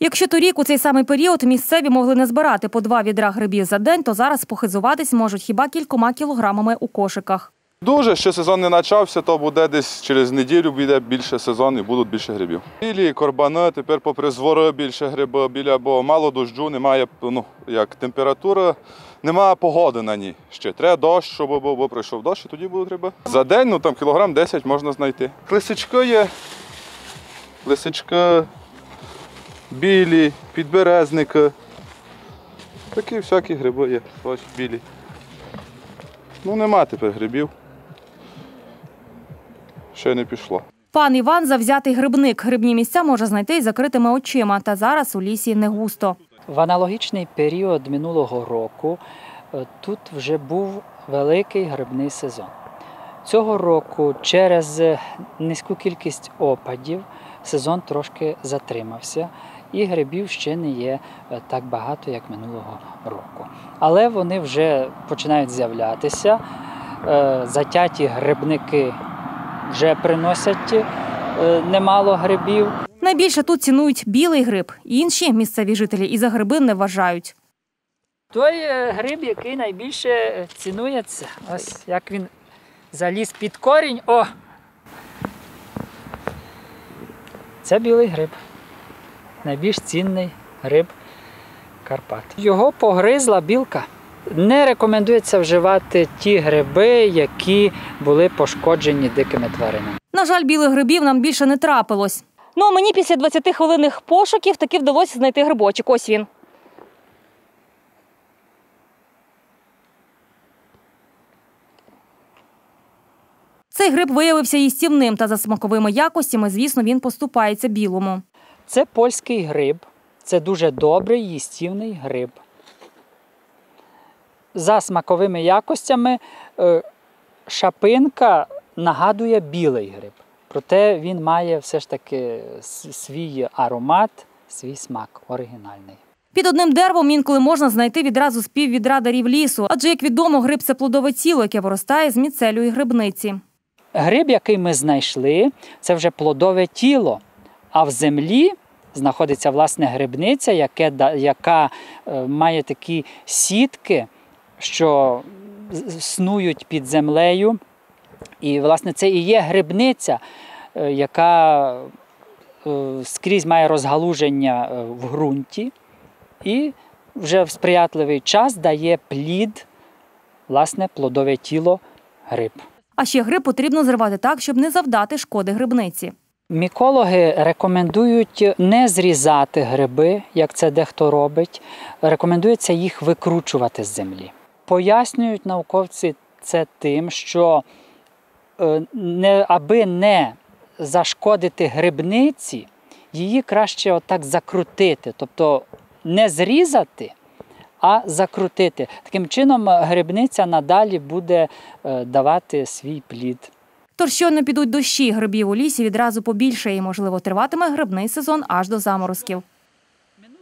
Якщо торік у цей самий період місцеві могли не збирати по два відра грибів за день, то зараз похизуватись можуть хіба кількома кілограмами у кошиках. Дуже ще сезон не почався, то буде десь через неділю буде більше сезон і будуть більше грибів. Білі корбани, тепер попри звори більше гриби, біля, бо мало дощу, немає ну, як температура, немає погоди на ній ще. Треба дощ, щоб бо прийшов дощ, і тоді будуть гриби. За день ну, там, кілограм 10 можна знайти. Лисички є, лисички, білі, підберезники. Такі всякі гриби є. Ось білі. Ну, нема тепер грибів. Ще не пішло. Пан Іван завзятий грибник. Грибні місця може знайти й закритими очима. Та зараз у лісі не густо. В аналогічний період минулого року е, тут вже був великий грибний сезон. Цього року через низьку кількість опадів сезон трошки затримався, і грибів ще не є е, так багато, як минулого року. Але вони вже починають з'являтися. Е, Затяті грибники вже приносять е, немало грибів. Найбільше тут цінують білий гриб. Інші місцеві жителі і за гриби не вважають. Той гриб, який найбільше цінується, ось як він заліз під корінь. О! Це білий гриб. Найбільш цінний гриб Карпат. Його погризла білка. Не рекомендується вживати ті гриби, які були пошкоджені дикими тваринами. На жаль, білих грибів нам більше не трапилось. Ну а мені після 20 хвилинних пошуків таки вдалося знайти грибочок. Ось він. Цей гриб виявився їстівним, та за смаковими якостями, звісно, він поступається білому. Це польський гриб. Це дуже добрий їстівний гриб. За смаковими якостями е, шапинка нагадує білий гриб. Проте він має все ж таки свій аромат, свій смак оригінальний. Під одним деревом інколи можна знайти відразу з пів відра дарів лісу, адже, як відомо, гриб це плодове тіло, яке виростає з міцелю і грибниці. Гриб, який ми знайшли, це вже плодове тіло. А в землі знаходиться власне грибниця, яке, яка е, має такі сітки, що снують під землею. І, власне, це і є грибниця, е, яка е, скрізь має розгалуження в ґрунті і вже в сприятливий час дає плід, власне, плодове тіло гриб. А ще гриб потрібно зривати так, щоб не завдати шкоди грибниці. Мікологи рекомендують не зрізати гриби, як це дехто робить. Рекомендується їх викручувати з землі. Пояснюють науковці це тим, що е, не, аби не зашкодити грибниці, її краще отак закрутити, тобто не зрізати, а закрутити. Таким чином грибниця надалі буде е, давати свій плід. Тож щойно підуть дощі, грибів у лісі відразу побільше і, можливо, триватиме грибний сезон аж до заморозків.